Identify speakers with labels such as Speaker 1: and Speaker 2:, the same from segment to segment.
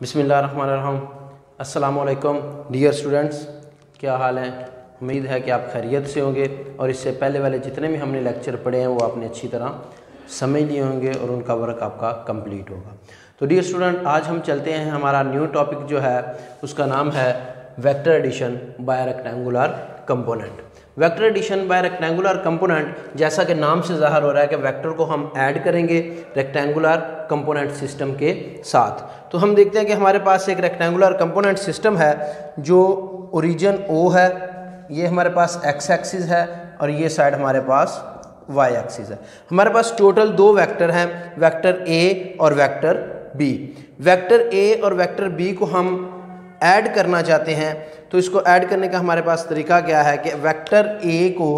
Speaker 1: बिसमीम अल्लाम dear students, क्या हाल है? उम्मीद है कि आप खैरियत से होंगे और इससे पहले वाले जितने भी हमने लेक्चर पढ़े हैं, वो आपने अच्छी तरह समझ लिए होंगे और उनका वर्क आपका कंप्लीट होगा। तो डियर स्टूडेंट, आज हम चलते हैं, हमारा न्यू टॉपिक जो है, उसका नाम है vector addition by rectangular component. Vector addition by rectangular component जैसा कि नाम से ज़ाहिर हो रहा है कि वेक्टर को हम ऐड करेंगे रेक्टेंगुलर कंपोनेंट सिस्टम के साथ। तो हम देखते हैं कि हमारे पास एक रेक्टेंगुलर कंपोनेंट सिस्टम है, जो ओरिजिन ओ है, ये हमारे पास एक्स एक्सिस है और ये साइड हमारे पास वाई एक्सिस है। हमारे पास टोटल दो वेक्टर हैं वेक्टर ए और वेक्टर बी वेक्टर ए और वेक्टर बी को हम ऐड करना चाहते हैं तो इसको ऐड करने का हमारे पास तरीका क्या है कि वेक्टर ए को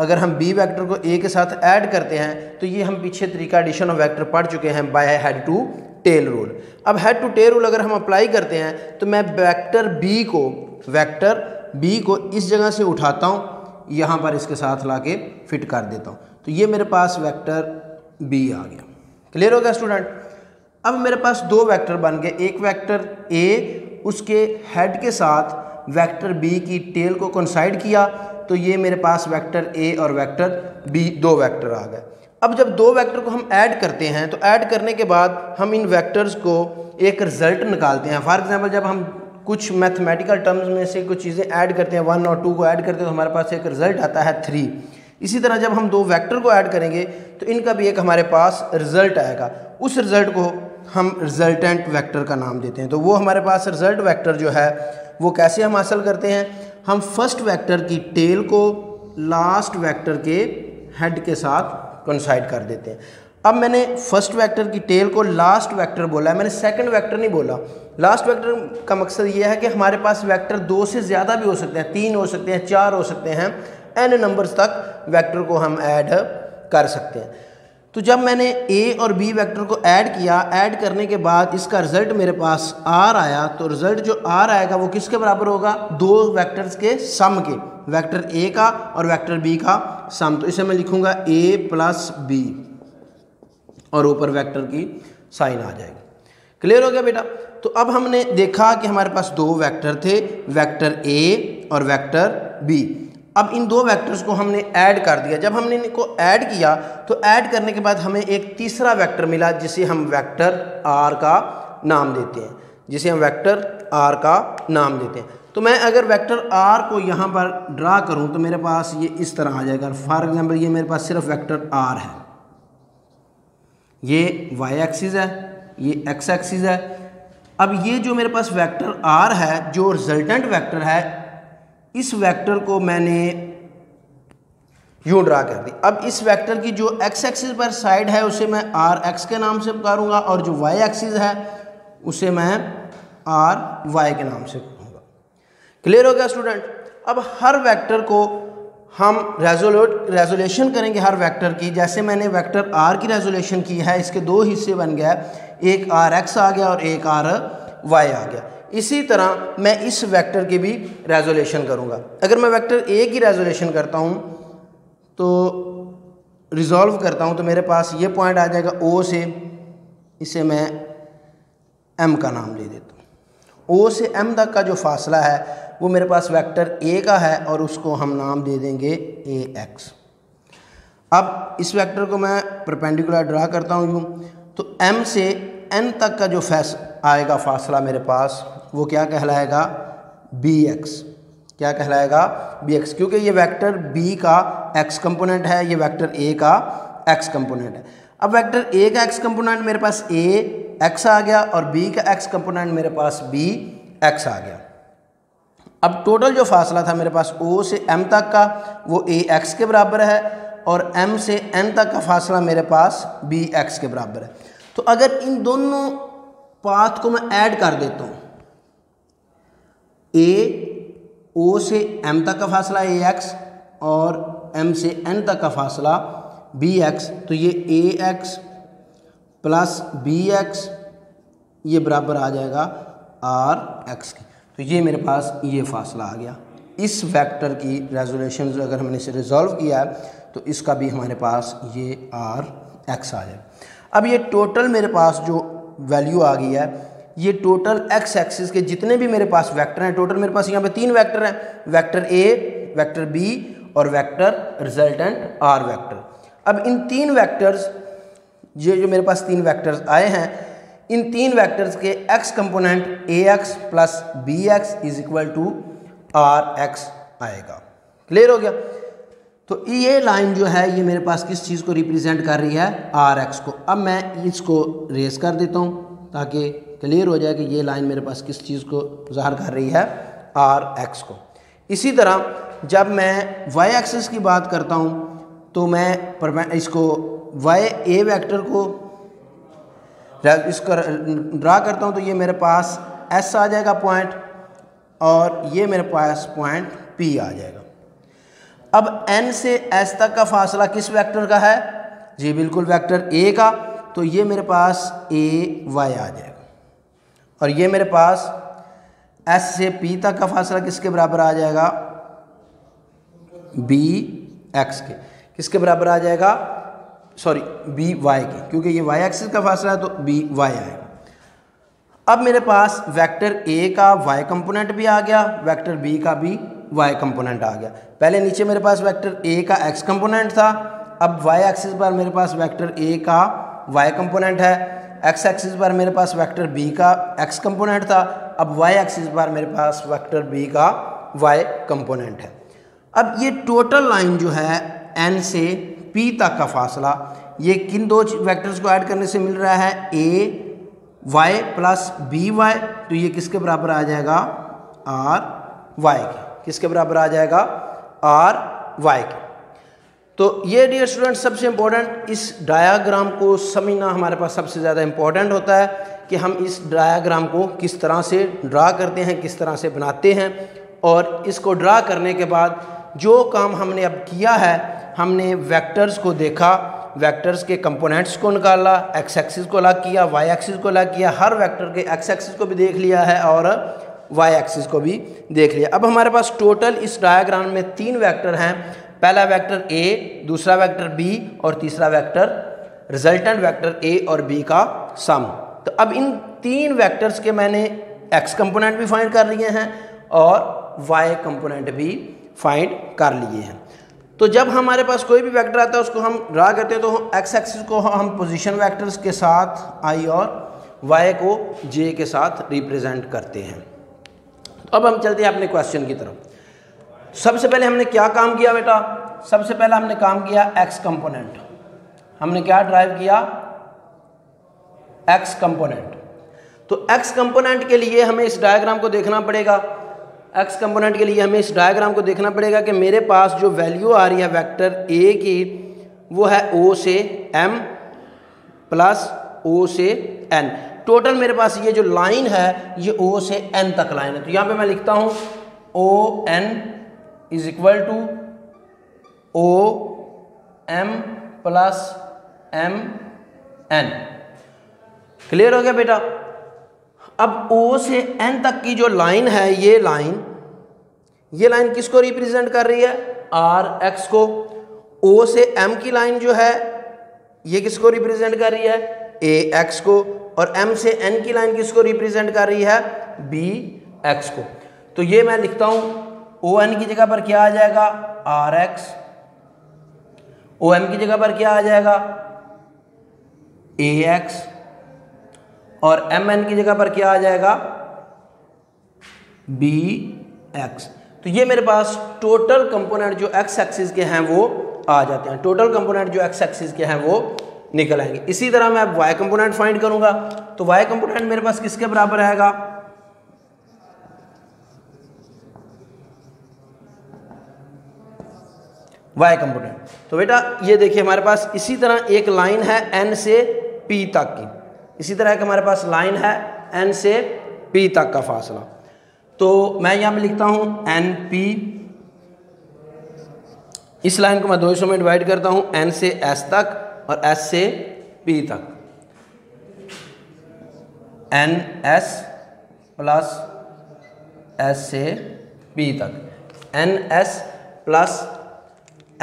Speaker 1: अगर हम बी वेक्टर को ए के साथ ऐड करते हैं तो ये हम पीछे तरीका एडिशन ऑफ़ वेक्टर पढ़ चुके हैं by head to tail rule अब हेड टू टेल रूल अगर हम अप्लाई करते हैं तो मैं वेक्टर बी को वेक्टर बी को इस जगह से उठाता हूँ, यहाँ पर इसके साथ ला के फिट कर देता हूँ। तो ये मेरे पास वेक्टर बी आ गया। क्लियर हो गया स्टूडेंट अब मेरे पास दो वेक्टर बन गए। एक वेक्टर ए उसके हेड के साथ वेक्टर बी की टेल को कंसाइड किया तो ये मेरे पास वेक्टर ए और वेक्टर बी दो वेक्टर आ गए। अब जब दो वेक्टर को हम ऐड करते हैं तो ऐड करने के बाद हम इन वेक्टर्स को एक रिज़ल्ट निकालते हैं। फॉर एग्जांपल जब हम कुछ मैथमेटिकल टर्म्स में से कुछ चीज़ें ऐड करते हैं वन और टू को ऐड करते हैं तो हमारे पास एक रिज़ल्ट आता है थ्री इसी तरह जब हम दो वेक्टर को ऐड करेंगे तो इनका भी एक हमारे पास रिज़ल्ट आएगा। उस रिज़ल्ट को हम रिजल्टेंट वेक्टर का नाम देते हैं। तो वो हमारे पास रिज़ल्ट वेक्टर जो है, वो कैसे हम हासिल करते हैं? हम फ़र्स्ट वेक्टर की टेल को लास्ट वेक्टर के हेड के साथ कंसाइड कर देते हैं। अब मैंने फ़र्स्ट वेक्टर की टेल को लास्ट वेक्टर बोला है। मैंने सेकंड वेक्टर नहीं बोला। लास्ट वेक्टर का मकसद ये है कि हमारे पास वेक्टर दो से ज़्यादा भी हो सकते हैं। तीन हो सकते हैं, चार हो सकते हैं। एन नंबर्स तक वेक्टर को हम ऐड कर सकते हैं। तो जब मैंने ए और बी वेक्टर को ऐड किया ऐड करने के बाद इसका रिज़ल्ट मेरे पास आर आया तो रिज़ल्ट जो आर आएगा वो किसके बराबर होगा? दो वेक्टर्स के सम के वेक्टर ए का और वेक्टर बी का सम तो इसे मैं लिखूँगा ए प्लस बी और ऊपर वेक्टर की साइन आ जाएगी। क्लियर हो गया बेटा? तो अब हमने देखा कि हमारे पास दो वेक्टर थे वेक्टर ए और वेक्टर बी अब इन दो वेक्टर्स को हमने ऐड कर दिया। जब हमने इनको ऐड किया तो ऐड करने के बाद हमें एक तीसरा वेक्टर मिला, जिसे हम वेक्टर आर का नाम देते हैं। जिसे हम वेक्टर आर का नाम देते हैं। तो मैं अगर वेक्टर आर को यहाँ पर ड्रा करूँ तो मेरे पास ये इस तरह आ जाएगा। फॉर एग्ज़ाम्पल ये मेरे पास सिर्फ़ वेक्टर आर है। ये वाई एक्सिस है, ये एक्स एक्सिस है। अब ये जो मेरे पास वेक्टर आर है, जो रिजल्टेंट वेक्टर है इस वेक्टर को मैंने यूँ ड्रा कर दी। अब इस वेक्टर की जो एक्स एक्सिस पर साइड है, उसे मैं आर एक्स के नाम से पुकारूँगा और जो वाई एक्सिस है, उसे मैं आर वाई के नाम से कहूँगा क्लियर हो गया स्टूडेंट अब हर वेक्टर को हम रेजोल्यूट रेजोलेशन करेंगे हर वेक्टर की। जैसे मैंने वेक्टर आर की रेजोलेशन की है, इसके दो हिस्से बन गया एक आर एक्स आ गया और एक आर वाई आ गया। इसी तरह मैं इस वेक्टर की भी रेजोलेशन करूँगा। अगर मैं वेक्टर ए की रेजोलेशन करता हूँ तो रिज़ॉल्व करता हूँ तो मेरे पास ये पॉइंट आ जाएगा ओ से। इसे मैं एम का नाम दे देता हूँ। ओ से एम तक का जो फासला है, वो मेरे पास वेक्टर ए का है और उसको हम नाम दे देंगे ए एक्स अब इस वेक्टर को मैं परपेंडिकुलर ड्रा करता हूँ। यूँ तो एम से एन तक का जो फैस आएगा फासला मेरे पास, वो क्या कहलाएगा? बी एक्स क्या कहलाएगा? बी एक्स क्योंकि ये वेक्टर बी का एक्स कंपोनेंट है, ये वेक्टर ए का एक्स कंपोनेंट है। अब वेक्टर ए का एक्स कंपोनेंट मेरे पास ए एक्स आ गया और बी का एक्स कंपोनेंट मेरे पास बी एक्स आ गया। अब टोटल जो फासला था मेरे पास ओ से एम तक का, वो ए एक्स के बराबर है और एम से एन तक का फासला मेरे पास बी एक्स के बराबर है। तो अगर इन दोनों पाथ को मैं ऐड कर देता हूँ। ए ओ से एम तक का फासला ए एक्स और एम से एन तक का फासला बी एक्स तो ये A X plus B X ये बराबर आ जाएगा आर एक्स की। तो ये मेरे पास ये फासला आ गया। इस वेक्टर की रेजोल्यूशन अगर हमने इसे रिजॉल्व किया है तो इसका भी हमारे पास ये आर एक्स आ जाए। अब ये टोटल मेरे पास जो वैल्यू आ गई है। ये टोटल एक्स एक्सिस के जितने भी मेरे पास वेक्टर हैं टोटल मेरे पास यहाँ पे तीन वेक्टर हैं। वेक्टर ए वेक्टर बी और वेक्टर रिजल्टेंट आर वेक्टर अब इन तीन वेक्टर्स ये जो मेरे पास तीन वेक्टर्स आए हैं, इन तीन वेक्टर्स के X component A X plus B X is equal to R X आएगा। क्लियर हो गया? तो ये लाइन जो है, ये मेरे पास किस चीज़ को रिप्रेजेंट कर रही है? आर एक्स को। अब मैं इसको रेस कर देता हूँ, ताकि क्लियर हो जाए कि ये लाइन मेरे पास किस चीज़ को ज़ाहिर कर रही है? आर एक्स को। इसी तरह जब मैं वाई एक्सिस की बात करता हूँ तो मैं इसको वाई ए वेक्टर को इसको ड्रा करता हूँ तो ये मेरे पास एस आ जाएगा पॉइंट और ये मेरे पास पॉइंट पी आ जाएगा। अब एन से एस तक का फासला किस वेक्टर का है? जी बिल्कुल वेक्टर ए का। तो ये मेरे पास ए वाई आ जाएगा। और ये मेरे पास एस से पी तक का फासला किसके बराबर आ जाएगा? बी एक्स के। किसके बराबर आ जाएगा? सॉरी बी वाई के। क्योंकि ये वाई एक्सिस का फासला है तो बी वाई आएगा। अब मेरे पास वेक्टर ए का वाई कंपोनेंट भी आ गया वेक्टर बी का भी वाई कंपोनेंट आ गया। पहले नीचे मेरे पास वेक्टर ए का एक्स कंपोनेंट था, अब वाई एक्सिस पर मेरे पास वेक्टर ए का वाई कंपोनेंट है। एक्स एक्सिस पर मेरे पास वेक्टर बी का एक्स कंपोनेंट था, अब वाई एक्सिस पर मेरे पास वेक्टर बी का वाई कंपोनेंट है। अब ये टोटल लाइन जो है एन से पी तक का फासला, ये किन दो वेक्टर्स को ऐड करने से मिल रहा है? A Y plus B Y तो ये किसके बराबर आ जाएगा? आर वाई के। किसके बराबर आ जाएगा? आर वाई के। तो ये डियर स्टूडेंट सबसे इम्पोर्टेंट इस डायाग्राम को समझना हमारे पास सबसे ज़्यादा इम्पोर्टेंट होता है कि हम इस डायाग्राम को किस तरह से ड्रा करते हैं, किस तरह से बनाते हैं और इसको ड्रा करने के बाद जो काम हमने अब किया है, हमने वेक्टर्स को देखा वेक्टर्स के कंपोनेंट्स को निकाला एक्स एक्सिस को अलग किया वाई एक्सिस को अलग किया, हर वेक्टर के एक्स एक्सिस को भी देख लिया है और वाई एक्सिस को भी देख लिया। अब हमारे पास टोटल इस डायग्राम में तीन वैक्टर हैं। पहला वैक्टर ए दूसरा वैक्टर बी और तीसरा वैक्टर रिजल्टेंट वैक्टर ए और बी का सम तो अब इन तीन वैक्टर्स के मैंने एक्स कंपोनेंट भी फाइंड कर लिए हैं और वाई कंपोनेंट भी फाइंड कर लिए हैं। तो जब हमारे पास कोई भी वेक्टर आता है, उसको हम ड्रा करते हैं तो एक्स एक्सिस को हम पोजीशन वेक्टर्स के साथ आई और वाई को जे के साथ रिप्रेजेंट करते हैं। अब हम चलते हैं अपने क्वेश्चन की तरफ़। सबसे पहले हमने क्या काम किया बेटा? सबसे पहले हमने काम किया एक्स कंपोनेंट हमने क्या ड्राइव किया? एक्स कंपोनेंट तो एक्स कंपोनेंट के लिए हमें इस डायग्राम को देखना पड़ेगा। एक्स कंपोनेंट के लिए हमें इस डायग्राम को देखना पड़ेगा कि मेरे पास जो वैल्यू आ रही है वेक्टर ए की, वो है ओ से एम प्लस ओ से एन टोटल मेरे पास ये जो लाइन है, ये ओ से एन तक लाइन है। तो यहाँ पे मैं लिखता हूँ O N is equal to O M plus M N clear हो गया बेटा? अब ओ से एन तक की जो लाइन है, ये लाइन ये लाइन किसको रिप्रेजेंट कर रही है? आर एक्स को। ओ से एम की लाइन जो है, ये किसको रिप्रेजेंट कर रही है? ए एक्स को। और एम से एन की लाइन किसको रिप्रेजेंट कर रही है? बी एक्स को। तो ये मैं लिखता हूँ ओ एन की जगह पर क्या आ जाएगा? आर एक्स ओ एम की जगह पर क्या आ जाएगा? ए एक्स और एम एन की जगह पर क्या आ जाएगा? बी एक्स तो ये मेरे पास टोटल कंपोनेंट जो एक्स एक्सिस के हैं वो आ जाते हैं। टोटल कंपोनेंट जो एक्स एक्सिस के हैं वो निकल आएँगे। इसी तरह मैं वाई कंपोनेंट फाइंड करूँगा। तो वाई कंपोनेंट मेरे पास किसके बराबर आएगा वाई कंपोनेंट तो बेटा, ये देखिए हमारे पास इसी तरह एक लाइन है एन से पी तक की। इसी तरह एक हमारे पास लाइन है एन से पी तक का फासला। तो मैं यहाँ पे लिखता हूँ एन पी इस लाइन को मैं दो हिस्सों में डिवाइड करता हूँ एन से एस तक। और एस से पी तक। एन एस प्लस एस से पी तक। एन एस प्लस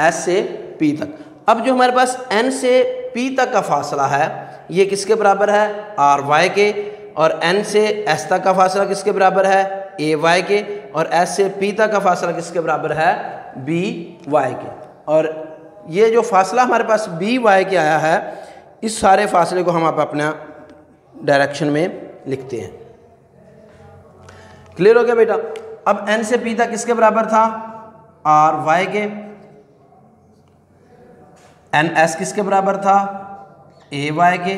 Speaker 1: एस से पी तक। अब जो हमारे पास एन से पी तक का फासला है, ये किसके बराबर है? आर वाई के। और एन से एस तक का फासला किसके बराबर है? ए वाई के। और एस से पी तक का फासला किसके बराबर है? बी वाई के। और ये जो फासला हमारे पास बी वाई के आया है, इस सारे फासले को हम आप अपना डायरेक्शन में लिखते हैं। क्लियर हो गया बेटा? अब एन से पी तक किसके बराबर था? आर वाई के। एन एस किसके बराबर था? ए वाई के।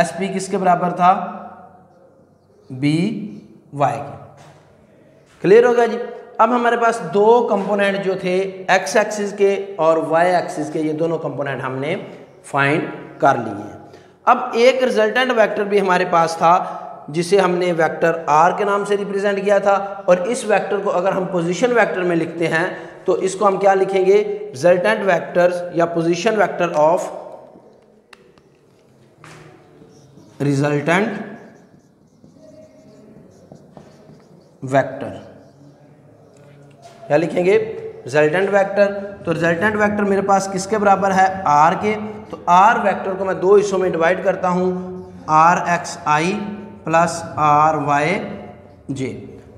Speaker 1: एस पी किसके बराबर था? बी वाई के। क्लियर हो गया जी? अब हमारे पास दो कंपोनेंट जो थे एक्स एक्सिस के और वाई एक्सिस के, ये दोनों कंपोनेंट हमने फाइंड कर लिए अब एक रिजल्टेंट वेक्टर भी हमारे पास था, जिसे हमने वेक्टर आर के नाम से रिप्रेजेंट किया था, और इस वेक्टर को अगर हम पोजीशन वेक्टर में लिखते हैं तो इसको हम क्या लिखेंगे? रिजल्टेंट वेक्टर्स या position vector of resultant vector क्या लिखेंगे रिजल्टेंट वेक्टर तो रिजल्टेंट वेक्टर मेरे पास किसके बराबर है? आर के। तो आर वेक्टर को मैं दो हिस्सों में डिवाइड करता हूँ। R X I plus R Y J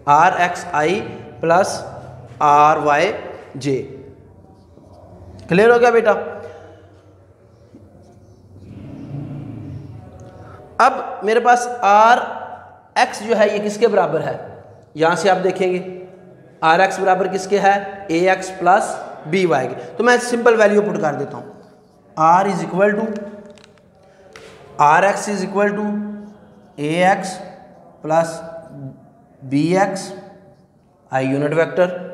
Speaker 1: R X I plus R Y J clear हो गया बेटा? अब मेरे पास आर एक्स जो है, ये किसके बराबर है? यहाँ से आप देखेंगे। आर एक्स बराबर किसके है? A X plus B Y के। तो मैं सिंपल वैल्यू पुट कर देता हूँ। R is equal to, R X is equal to A X plus B X, I unit vector.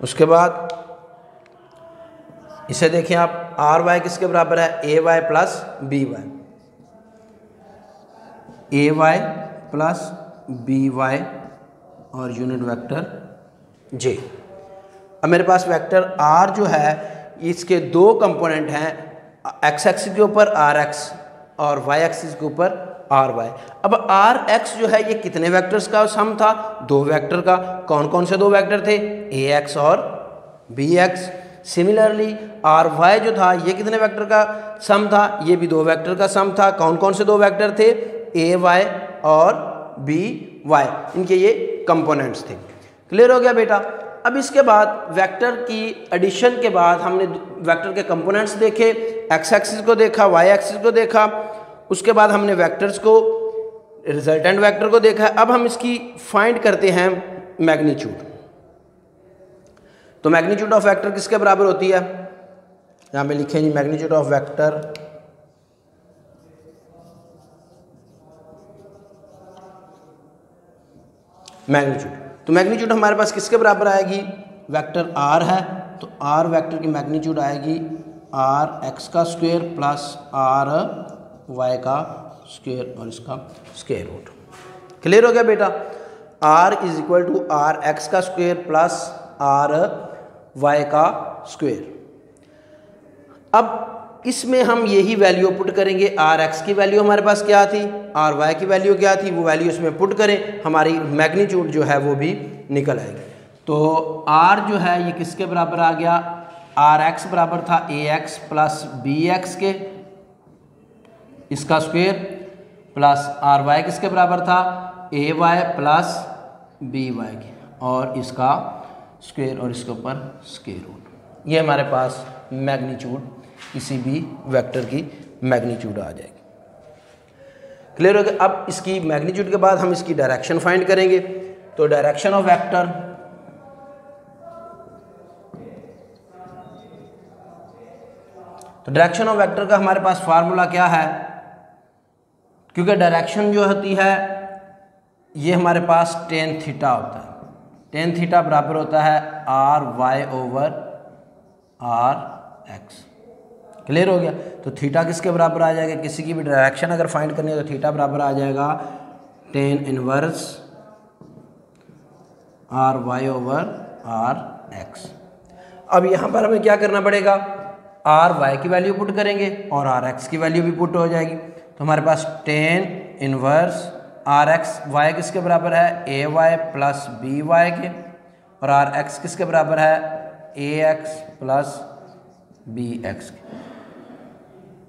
Speaker 1: उसके बाद इसे देखें आप, आर वाई किसके बराबर है? A Y plus B Y. A Y plus B Y और यूनिट वेक्टर जे। अब मेरे पास वेक्टर आर जो है, इसके दो कंपोनेंट हैं एक्स एक्सिस के ऊपर आर एक्स और वाई एक्सिस के ऊपर आर वाई अब आर एक्स जो है, ये कितने वेक्टर्स का सम था? दो वेक्टर का। कौन कौन से दो वेक्टर थे? ए एक्स और B X similarly R Y जो था, ये कितने वेक्टर का सम था? ये भी दो वेक्टर का सम था। कौन कौन से दो वेक्टर थे? ए वाई और बी वाई इनके ये कंपोनेंट्स थे। क्लियर हो गया बेटा? अब इसके बाद वेक्टर की एडिशन के बाद हमने वेक्टर के कंपोनेंट्स देखे एक्स एक्सिस को देखा वाई एक्सिस को देखा, उसके बाद हमने वेक्टर्स को रिजल्टेंट वेक्टर को देखा। अब हम इसकी फाइंड करते हैं मैग्नीट्यूड तो मैग्नीट्यूड ऑफ़ वेक्टर किसके बराबर होती है? यहाँ पे लिखे जी मैग्नीट्यूड ऑफ़ वेक्टर मैग्नीट्यूड तो मैग्नीट्यूड हमारे पास किसके बराबर आएगी? वेक्टर आर है। तो आर वेक्टर की मैग्नीट्यूड आएगी आर एक्स का स्क्वेयर प्लस आर वाई का स्क्वेयर और इसका स्क्वेयर रूट क्लियर हो गया बेटा? R is equal to R X का स्क्वेयर प्लस आर वाई का स्क्वेयर अब इसमें हम यही वैल्यू पुट करेंगे आर एक्स की वैल्यू हमारे पास क्या थी? आर वाई की वैल्यू क्या थी? वो वैल्यू इसमें पुट करें, हमारी मैग्नीट्यूड जो है वो भी निकल आएगी। तो आर जो है, ये किसके बराबर आ गया? आर एक्स बराबर था A X plus B X के। इसका स्क्वेयर प्लस आर वाई किसके बराबर था? A Y plus B Y के। और इसका स्क्वेयर और इसके ऊपर स्क्वेयर रूट ये हमारे पास मैग्नीट्यूड किसी भी वेक्टर की मैग्नीट्यूड आ जाएगी। क्लियर हो गया? अब इसकी मैग्नीट्यूड के बाद हम इसकी डायरेक्शन फाइंड करेंगे। तो डायरेक्शन ऑफ़ वेक्टर तो डायरेक्शन ऑफ़ वेक्टर का हमारे पास फार्मूला क्या है? क्योंकि डायरेक्शन जो होती है, ये हमारे पास टेन थीटा होता है। टेन थीटा बराबर होता है R Y over R X clear हो गया। तो थीटा किसके बराबर आ जाएगा? किसी की भी डायरेक्शन अगर फाइंड करनी है तो थीटा बराबर आ जाएगा tan inverse R Y over R X अब यहाँ पर हमें क्या करना पड़ेगा? आर वाई की वैल्यू पुट करेंगे और आर एक्स की वैल्यू भी पुट हो जाएगी। तो हमारे पास tan inverse R X Y किसके बराबर है? A Y plus B Y के। और आर एक्स किसके बराबर है? A X plus B X के।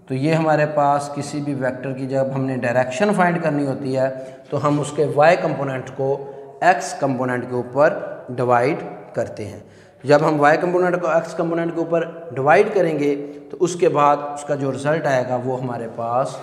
Speaker 1: तो ये हमारे पास किसी भी वेक्टर की जब हमने डायरेक्शन फाइंड करनी होती है तो हम उसके वाई कंपोनेंट को एक्स कंपोनेंट के ऊपर डिवाइड करते हैं। जब हम वाई कंपोनेंट को एक्स कंपोनेंट के ऊपर डिवाइड करेंगे तो उसके बाद उसका जो रिज़ल्ट आएगा, वो हमारे पास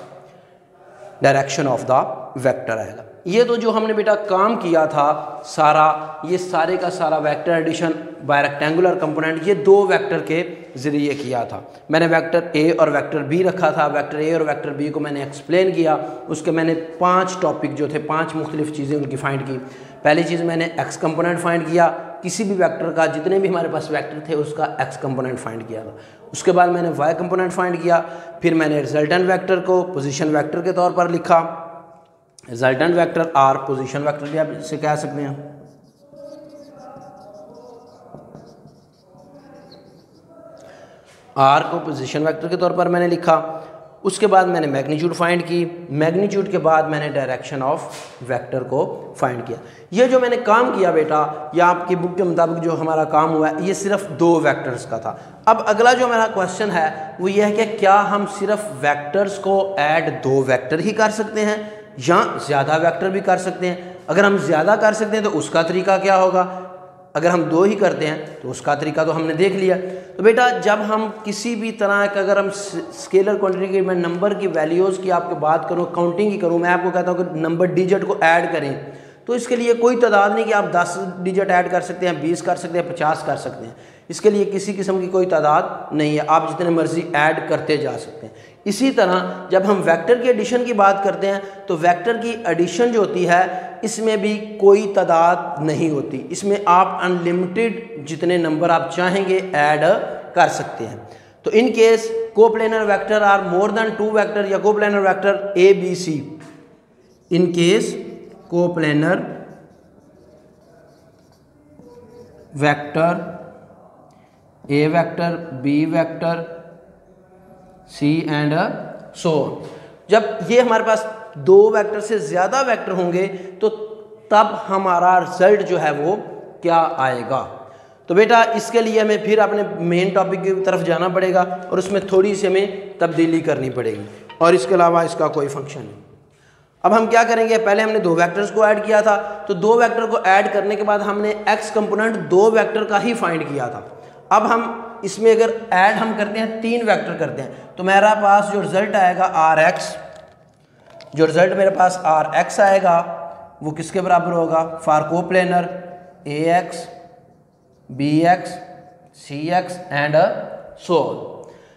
Speaker 1: डायरेक्शन ऑफ़ द वेक्टर आएगा। ये तो जो हमने बेटा काम किया था, सारा, ये सारे का सारा vector addition by rectangular component ये दो वेक्टर के ज़रिए किया था। मैंने वेक्टर ए और वेक्टर बी रखा था। वेक्टर ए और वेक्टर बी को मैंने एक्सप्लेन किया। उसके मैंने पाँच टॉपिक जो थे, पाँच मुख्तलिफ़ चीज़ें उनकी फाइंड की। पहली चीज़ मैंने एक्स कंपोनेंट फाइंड किया। किसी भी वेक्टर का, जितने भी हमारे पास वेक्टर थे, उसका एक्स कंपोनेंट फाइंड किया था। उसके बाद मैंने वाई कंपोनेंट फाइंड किया। फिर मैंने रिजल्टेंट वेक्टर को पोजीशन वेक्टर के तौर पर लिखा। Resultant vector R position vector भी आप इसे कह सकते हैं। आर को पोजीशन वेक्टर के तौर पर मैंने लिखा। उसके बाद मैंने मैग्नीट्यूड फाइंड की। मैग्नीट्यूड के बाद मैंने डायरेक्शन ऑफ़ वेक्टर को फाइंड किया। ये जो मैंने काम किया बेटा, या आपकी बुक के मुताबिक जो हमारा काम हुआ है ये सिर्फ़ दो वेक्टर्स का था। अब अगला जो मेरा क्वेश्चन है, वो ये है कि क्या हम सिर्फ़ वेक्टर्स को ऐड दो वेक्टर ही कर सकते हैं? या ज़्यादा वेक्टर भी कर सकते हैं। अगर हम ज़्यादा कर सकते हैं तो उसका तरीका क्या होगा? अगर हम दो ही करते हैं तो उसका तरीका तो हमने देख लिया। तो बेटा, जब हम किसी भी तरह का, अगर हम स्केलर क्वांटिटी की मैं नंबर की वैल्यूज़ की आपको बात करूँ काउंटिंग की करूँ, मैं आपको कहता हूँ कि नंबर डिजिट को ऐड करें। तो इसके लिए कोई तादाद नहीं कि आप 10 डिजिट ऐड कर सकते हैं 20 कर सकते हैं 50 कर सकते हैं। इसके लिए किसी किस्म की कोई तादाद नहीं है। आप जितने मर्ज़ी ऐड करते जा सकते हैं। इसी तरह जब हम वेक्टर की एडिशन की बात करते हैं तो वेक्टर की एडिशन जो होती है, इसमें भी कोई तादाद नहीं होती। इसमें आप अनलिमिटेड जितने नंबर आप चाहेंगे ऐड कर सकते हैं। तो in case coplanar vector are more than two vector या coplanar vector A B C in case coplanar vector A vector B vector C and so जब ये हमारे पास दो वेक्टर से ज़्यादा वेक्टर होंगे तो तब हमारा रिज़ल्ट जो है वो क्या आएगा? तो बेटा, इसके लिए हमें फिर अपने मेन टॉपिक की तरफ़ जाना पड़ेगा और उसमें थोड़ी सी हमें तब्दीली करनी पड़ेगी। और इसके अलावा इसका कोई फ़ंक्शन नहीं। अब हम क्या करेंगे? पहले हमने दो वेक्टर्स को ऐड किया था। तो दो वेक्टर को ऐड करने के बाद हमने एक्स कंपोनेंट दो वेक्टर का ही फाइंड किया था। अब हम इसमें अगर ऐड हम करते हैं, तीन वेक्टर करते हैं तो मेरा पास जो रिज़ल्ट आएगा आर एक्स जो रिज़ल्ट मेरे पास आर एक्स आएगा, वो किसके बराबर होगा? For coplanar A X B X C X and so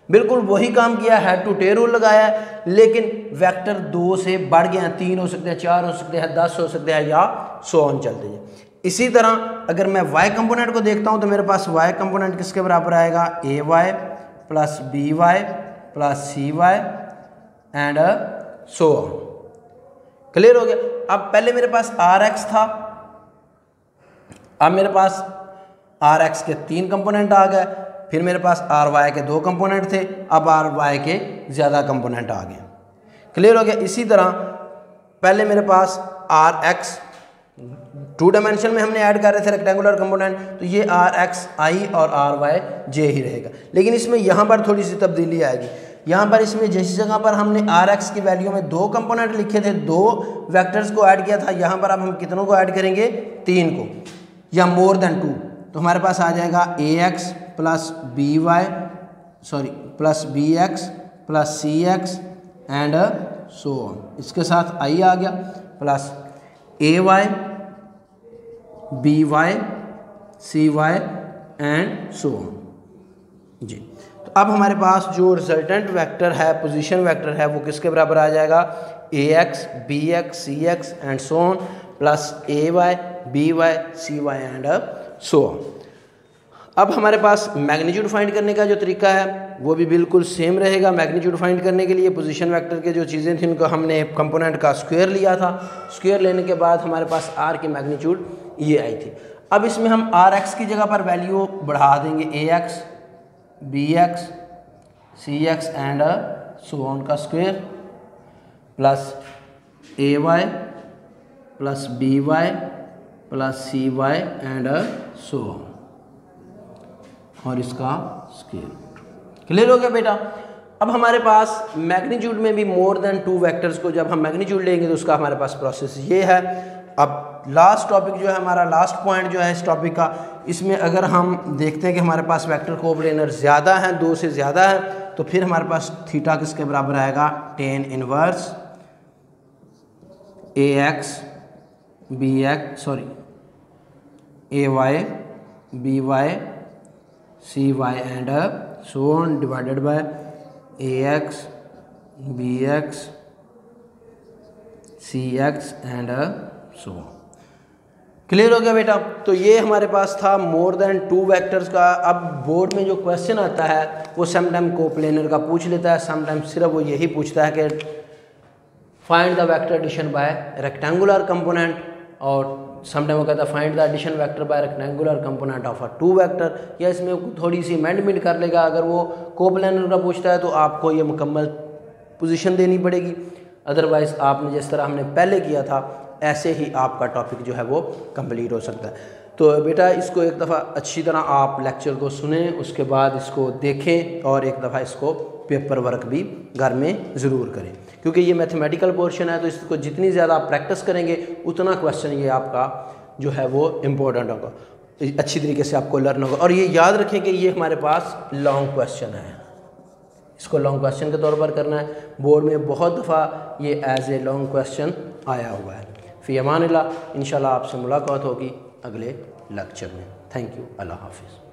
Speaker 1: बिल्कुल वही काम किया है टू टे रूल लगाया लेकिन वेक्टर दो से बढ़ गए हैं, तीन हो सकते हैं, चार हो सकते हैं, दस हो सकते हैं, या सो ऑन चलते हैं। इसी तरह अगर मैं y कंपोनेंट को देखता हूँ तो मेरे पास y कंपोनेंट किसके बराबर आएगा? A Y plus B Y plus C Y and so clear हो गया? अब पहले मेरे पास आर एक्स था। अब मेरे पास आर एक्स के तीन कंपोनेंट आ गए। फिर मेरे पास आर वाई के दो कंपोनेंट थे। अब आर वाई के ज़्यादा कंपोनेंट आ गए। क्लियर हो गया? इसी तरह पहले मेरे पास आर एक्स टू डायमेंशन में हमने ऐड कर रहे थे रेक्टेंगुलर कंपोनेंट तो ये आर एक्स आई और आर वाई जे ही रहेगा। लेकिन इसमें यहाँ पर थोड़ी सी तब्दीली आएगी। यहाँ पर इसमें जिस जगह पर हमने आर एक्स की वैल्यू में दो कंपोनेंट लिखे थे, दो वेक्टर्स को ऐड किया था, यहाँ पर अब हम कितनों को ऐड करेंगे? तीन को। या मोर देन टू तो हमारे पास आ जाएगा A X plus B Y sorry plus B X plus C X and so इसके साथ आई आ गया plus A Y B Y, C Y and so on. जी। तो अब हमारे पास जो रिजल्टेंट वेक्टर है पोजीशन वेक्टर है, वो किसके बराबर आ जाएगा? A X B X C X and so on plus A Y B Y C Y and so अब हमारे पास मैग्नीट्यूड फाइंड करने का जो तरीका है, वो भी बिल्कुल सेम रहेगा मैग्नीट्यूड फाइंड करने के लिए। पोजीशन वेक्टर के जो चीज़ें थी, उनको हमने कंपोनेंट का स्क्वायर लिया था। स्क्वायर लेने के बाद हमारे पास आर की मैग्नीट्यूड ये आई थी। अब इसमें हम आर एक्स की जगह पर वैल्यू बढ़ा देंगे। A X B X C X and so on का square plus A Y plus B Y plus C Y and so और इसका स्केल क्लियर हो गया बेटा? अब हमारे पास मैग्नीट्यूड में भी मोर देन टू वेक्टर्स को जब हम मैग्नीट्यूड लेंगे तो उसका हमारे पास प्रोसेस ये है। अब लास्ट टॉपिक जो है, हमारा लास्ट पॉइंट जो है इस टॉपिक का, इसमें अगर हम देखते हैं कि हमारे पास वेक्टर कोप्लेनर ज़्यादा हैं, दो से ज़्यादा है तो फिर हमारे पास थीटा किसके बराबर आएगा? Tan inverse a x b x sorry a y b y c y and on divided by a x b x and so clear हो गया बेटा? तो ये हमारे पास था मोर देन टू वेक्टर्स का। अब बोर्ड में जो क्वेश्चन आता है, वो समटाइम कोप्लेनर का पूछ लेता है समटाइम सिर्फ़ वो यही पूछता है कि find the vector addition by rectangular component और समटाइम वो कहता है find the addition vector by rectangular component of a two vector या इसमें थोड़ी सी अमेंडमेंट कर लेगा। अगर वो कोप्लेनर का पूछता है तो आपको ये मुकम्मल पोजीशन देनी पड़ेगी। अदरवाइज़ आपने जिस तरह हमने पहले किया था, ऐसे ही आपका टॉपिक जो है वो कंप्लीट हो सकता है। तो बेटा, इसको एक दफ़ा अच्छी तरह आप लेक्चर को सुने, उसके बाद इसको देखें और एक दफ़ा इसको पेपर वर्क भी घर में ज़रूर करें। क्योंकि ये मैथमेटिकल पोर्शन है तो इसको जितनी ज़्यादा आप प्रैक्टिस करेंगे, उतना क्वेश्चन ये आपका जो है वो इम्पोर्टेंट होगा। अच्छी तरीके से आपको लर्न होगा। और ये याद रखें कि ये हमारे पास लॉन्ग क्वेश्चन है। इसको लॉन्ग क्वेश्चन के तौर पर करना है। बोर्ड में बहुत दफ़ा ये एज ए लॉन्ग क्वेश्चन आया हुआ है। फ़ी अमान इन आपसे मुलाकात होगी अगले लेक्चर में। थैंक यू अल्लाह हाफिज़